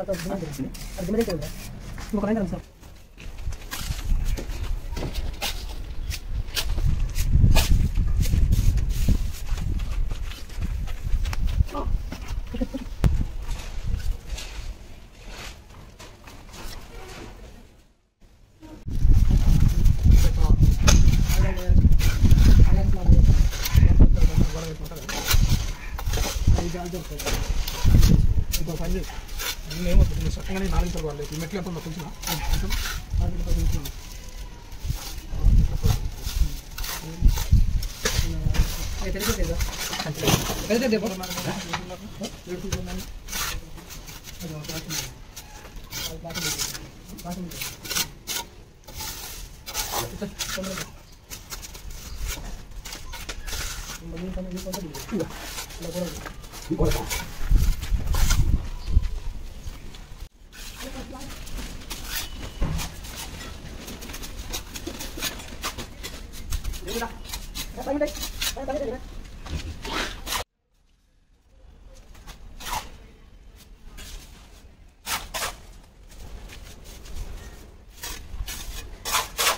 あと自分でですね。あ自分でやってるんだ。もうこの間なんですよ。大丈夫です。చేసి నేనేమో చక్కగానే నాలుగు వాళ్ళు ఈ మెట్లు ఎంత ఉందో తెలిసిన తీసుకుపోయింది రాదు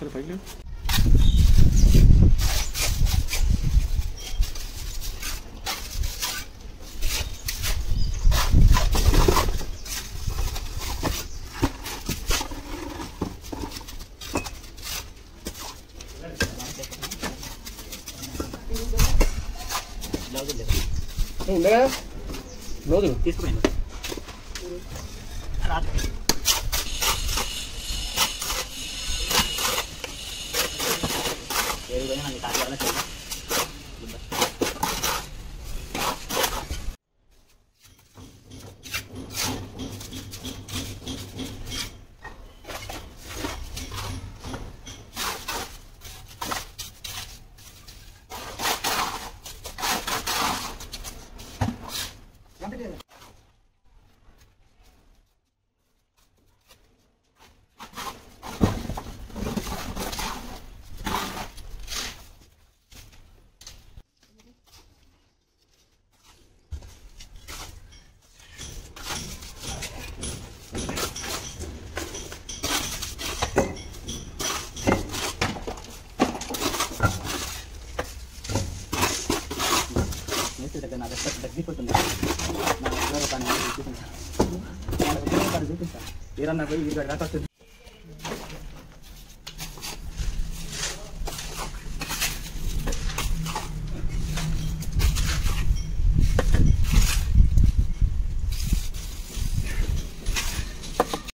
Hadi bakayım. నాకు కాదు వల్ల చేయాలి మేస్త్రి దగ్గర నా ఎప్పటి తగ్గిపోతుంది నా ఉద్యోగ పని చూపించాను చూపించాను ఏరన్నా పోయి ఇక్కడ దాకా